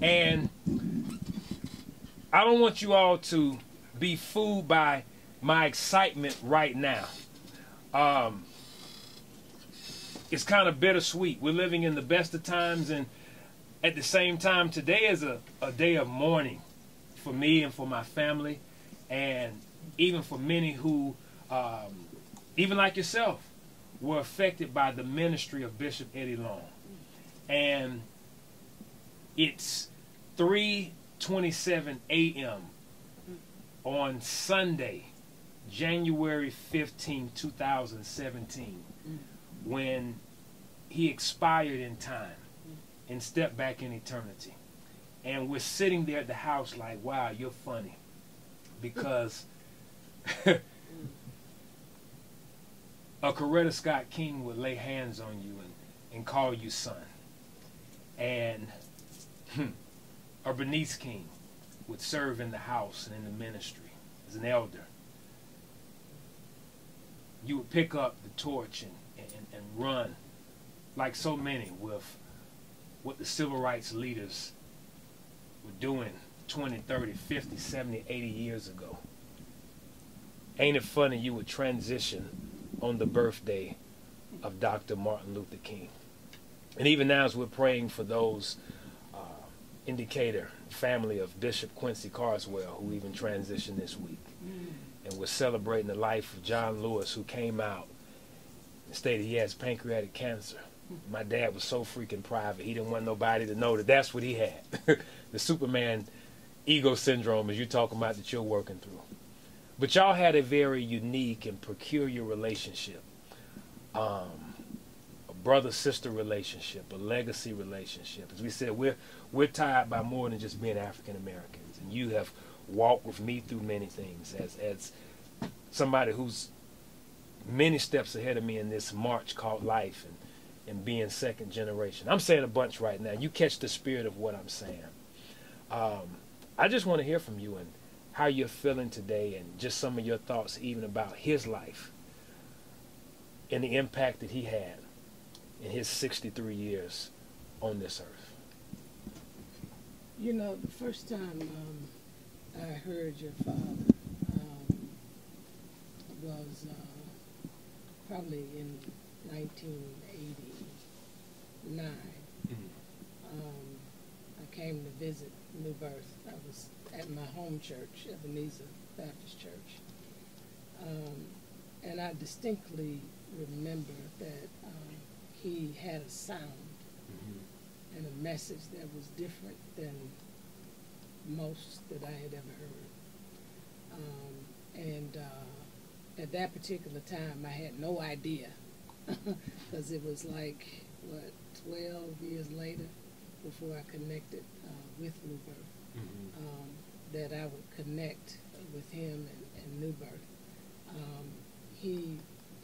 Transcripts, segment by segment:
And I don't want you all to be fooled by my excitement right now. Um, it's kind of bittersweet. We're living in the best of times, and at the same time, today is a, a day of mourning for me and for my family, and even for many who, um, even like yourself, were affected by the ministry of Bishop Eddie Long. And it's 3:27 a.m. on Sunday, January 15, 2017, when he expired in time and stepped back in eternity. And we're sitting there at the house like, wow, you're funny. Because a Coretta Scott King would lay hands on you and, and call you son. And hmm, a Bernice King would serve in the house and in the ministry as an elder. You would pick up the torch and, and, and run like so many with what the civil rights leaders were doing 20, 30, 50, 70, 80 years ago. Ain't it funny you would transition on the birthday of Dr. Martin Luther King? And even now, as we're praying for those indicator family of Bishop Quincy Carswell, who even transitioned this week, and we're celebrating the life of John Lewis, who came out and stated he has pancreatic cancer. My dad was so freaking private. He didn't want nobody to know that that's what he had. the Superman ego syndrome, as you're talking about, that you're working through. But y'all had a very unique and peculiar relationship. Um, brother sister relationship, a legacy relationship. As we said, we're we're tied by more than just being African Americans. And you have walked with me through many things as as somebody who's many steps ahead of me in this march called life and, and being second generation. I'm saying a bunch right now. You catch the spirit of what I'm saying. Um, I just want to hear from you and how you're feeling today and just some of your thoughts even about his life and the impact that he had in his 63 years on this earth. You know, the first time um, I heard your father um, was uh, probably in 1989. Um, I came to visit New Birth. I was at my home church, Ebenezer Baptist Church. Um, and I distinctly remember that um, he had a sound and a message that was different than most that I had ever heard. Um, and uh, at that particular time, I had no idea because it was like, what, 12 years later before I connected uh, with New Birth, um, that I would connect with him and, and New Birth. Um, he,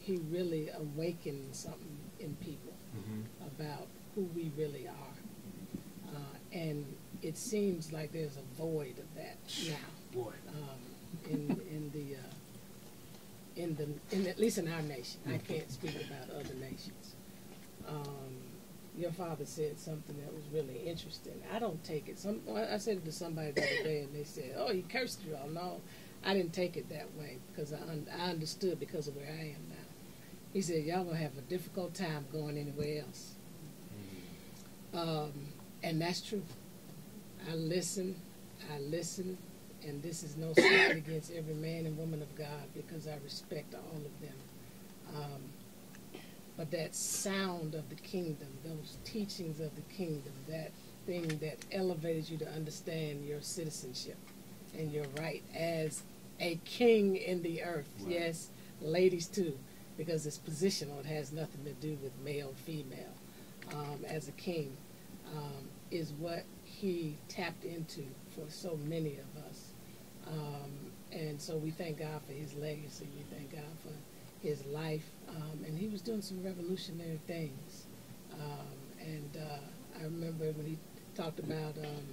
he really awakened something in people about who we really are. Uh, and it seems like there's a void of that now Boy. um, in in the uh, in the in at least in our nation. I can't speak about other nations. Um, your father said something that was really interesting. I don't take it. Some I said it to somebody the other day, and they said, "Oh, he cursed you all." No, I didn't take it that way because I un- I understood because of where I am now. He said, "Y'all gonna have a difficult time going anywhere else," um, and that's true. I listen, I listen, and this is no slight against every man and woman of God because I respect all of them. Um, but that sound of the kingdom, those teachings of the kingdom, that thing that elevated you to understand your citizenship and your right as a king in the earth. Right. Yes, ladies too, because it's positional. It has nothing to do with male, female. Um, as a king, um, is what he tapped into for so many of us. Um, and so we thank God for his legacy. We thank God for his life. Um, and he was doing some revolutionary things. Um, and uh, I remember when he talked about um,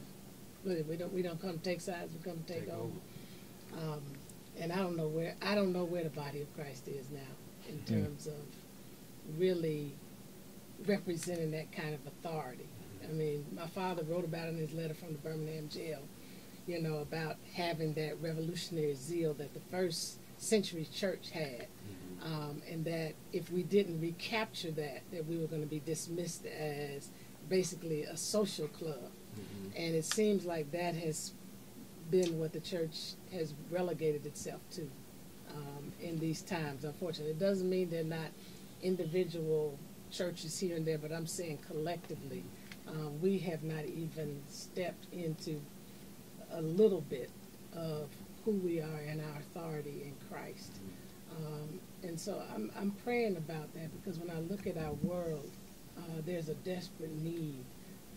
we don't we don't come to take sides, we come to take, Take over. Um, and I don't know where I don't know where the body of Christ is now in terms of really representing that kind of authority I mean, my father wrote about it in his letter from the Birmingham jail, you know, about having that revolutionary zeal that the first century church had. Mm-hmm. Um, and that if we didn't recapture that, that we were going to be dismissed as basically a social club. Mm-hmm. And it seems like that has been what the church has relegated itself to um, in these times, unfortunately. It doesn't mean they're not individual churches here and there, but I'm saying collectively, um, we have not even stepped into a little bit of who we are and our authority in Christ. Um, and so I'm, I'm praying about that because when I look at our world, uh, there's a desperate need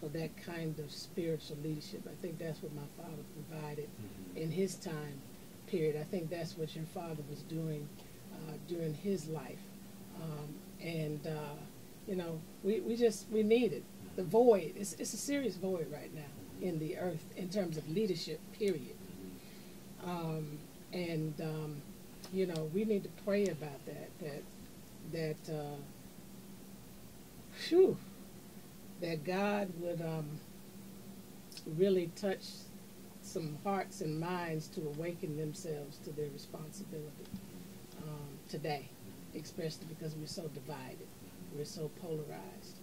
for that kind of spiritual leadership. I think that's what my father provided Mhm. in his time period. I think that's what your father was doing uh, during his life. Um, and, uh, you know, we, we just, we need it. The void, it's, it's a serious void right now in the earth in terms of leadership, period. Um, and, um, you know, we need to pray about that, that, that, uh, phew, that God would, um, really touch some hearts and minds to awaken themselves to their responsibility um, today, especially because we're so divided, we're so polarized,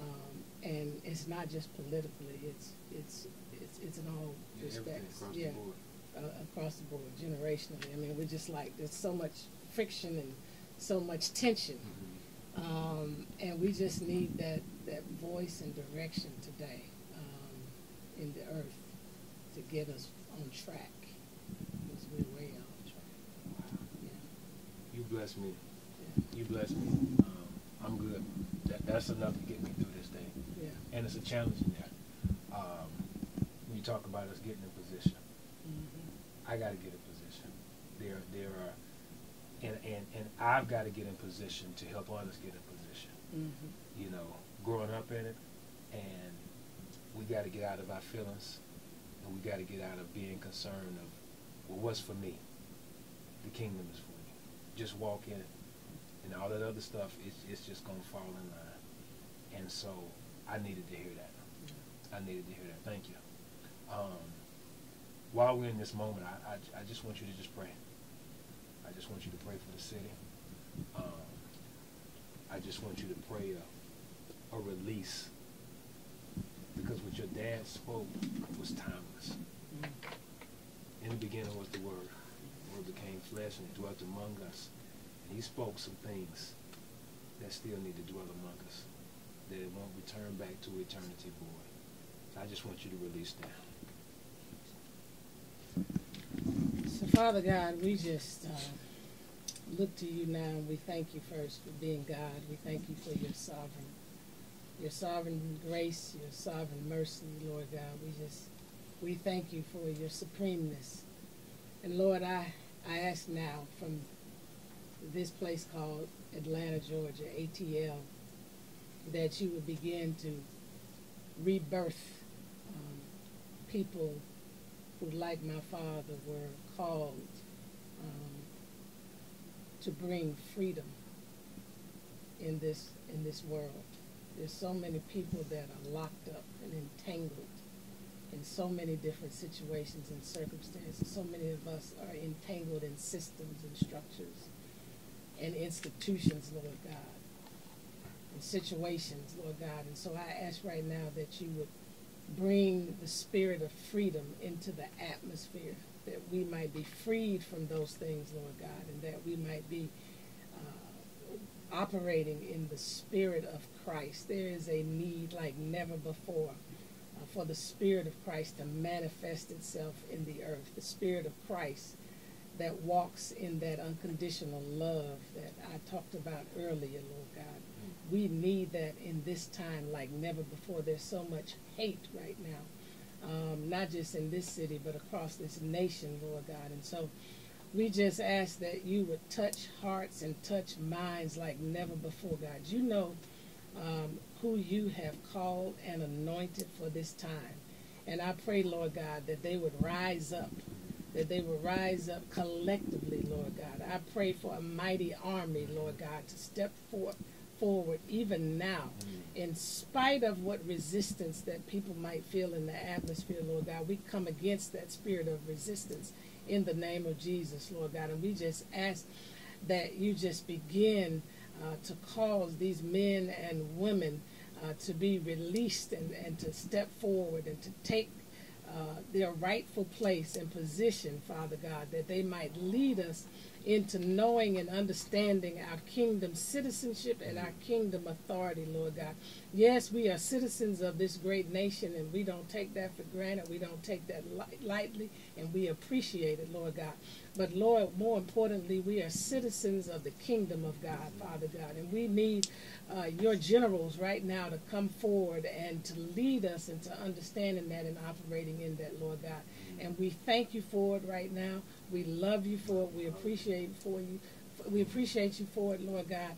um, and it's not just politically; it's it's it's, it's in all Yeah, respects. across yeah, the board. Uh, across the board, generationally. I mean, we're just like there's so much friction and so much tension, Mhm. um, and we just need that that voice and direction today um, in the earth to get us on track because we're way off track. Yeah, You bless me. yeah, You bless me. Um, I'm good. That, that's enough to get me through this day. yeah. And it's a challenge in there. Um, when you talk about us getting in position, mm-hmm. I got to get in position. There, there are, and, and, and I've got to get in position to help others get in position. Mm-hmm. You know, growing up in it, and we got to get out of our feelings, and we got to get out of being concerned of, well, what's for me? The kingdom is for me. Just walk in and all that other stuff, it's, it's just gonna fall in line. And so, I needed to hear that. I needed to hear that. Thank you. Um, while we're in this moment, I, I, I just want you to just pray. I just want you to pray for the city. Um, I just want you to pray a, a release. Because what your dad spoke was timeless. In the beginning was the Word. The Word became flesh and dwelt among us. And he spoke some things that still need to dwell among us. That it won't return back to eternity void. So I just want you to release that. So, Father God, we just uh, look to you now and we thank you first for being God. We thank you for your sovereign, your sovereign grace, your sovereign mercy, Lord God. We just, we thank you for your supremeness. And Lord, I, I ask now from this place called Atlanta, Georgia, ATL, that you would begin to rebirth um, people who, like my father, were called um, to bring freedom in this in this world. There's so many people that are locked up and entangled in so many different situations and circumstances. So many of us are entangled in systems and structures and institutions, Lord God, and situations, Lord God. And so I ask right now that you would bring the spirit of freedom into the atmosphere, that we might be freed from those things, Lord God, and that we might be uh, operating in the spirit of Christ. There is a need like never before for the spirit of Christ to manifest itself in the earth, the spirit of Christ that walks in that unconditional love that I talked about earlier, Lord God we need that in this time like never before. There's so much hate right now, um, not just in this city, but across this nation, Lord God. And so we just ask that you would touch hearts and touch minds like never before, God. You know um, who you have called and anointed for this time. And I pray, Lord God, that they would rise up, that they would rise up collectively, Lord God. I pray for a mighty army, Lord God, to step forth forward even now. In spite of what resistance that people might feel in the atmosphere, Lord God, we come against that spirit of resistance in the name of Jesus, Lord God. And we just ask that you just begin uh, to cause these men and women uh, to be released and, and to step forward and to take uh, their rightful place and position, Father God, that they might lead us into knowing and understanding our kingdom citizenship and our kingdom authority, Lord God. Yes, we are citizens of this great nation, and we don't take that for granted. We don't take that light, lightly, and we appreciate it, Lord God. But Lord, more importantly, we are citizens of the kingdom of God, Father God, and we need uh, your generals right now to come forward and to lead us into understanding that and operating in that, Lord God. And we thank you for it right now. We love you for it. We appreciate for you. We appreciate you for it, Lord God.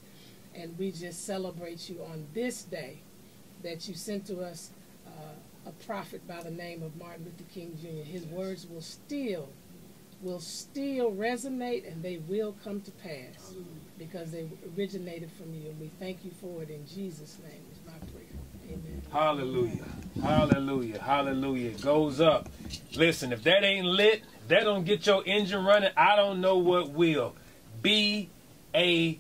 And we just celebrate you on this day that you sent to us uh, a prophet by the name of Martin Luther King Jr. His words will still will still resonate and they will come to pass because they originated from you. And we thank you for it in Jesus' name is my prayer. Amen. Hallelujah. Hallelujah. Hallelujah. It goes up. Listen, if that ain't lit, that don't get your engine running, I don't know what will. Be a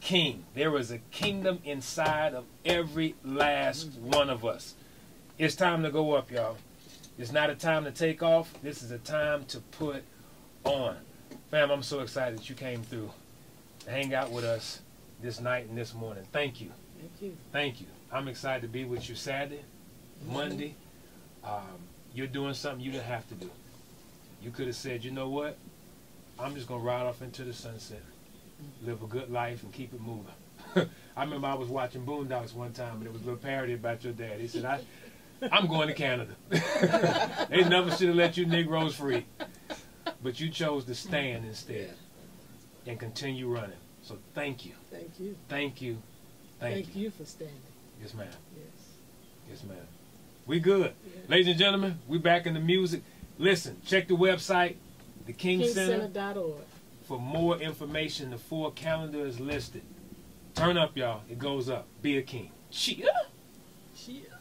king. There is a kingdom inside of every last one of us. It's time to go up, y'all. It's not a time to take off. This is a time to put on. Fam, I'm so excited that you came through to hang out with us this night and this morning. Thank you. Thank you. Thank you. I'm excited to be with you Saturday, Monday. Um, you're doing something you didn't have to do. You could have said, you know what? I'm just going to ride off into the sunset, live a good life, and keep it moving. I remember I was watching Boondocks one time, and it was a little parody about your dad. He said, I, I'm going to Canada. they never should have let you Negroes free. But you chose to stand instead and continue running. So thank you. Thank you. Thank you. Thank, Thank you. you for standing. Yes, ma'am. Yes. Yes, ma'am. We good. Yeah. Ladies and gentlemen, we back in the music. Listen, check the website, the King, Center, for more information. The full calendar is listed. Turn up, y'all. It goes up. Be a king. Cheer. Cheers.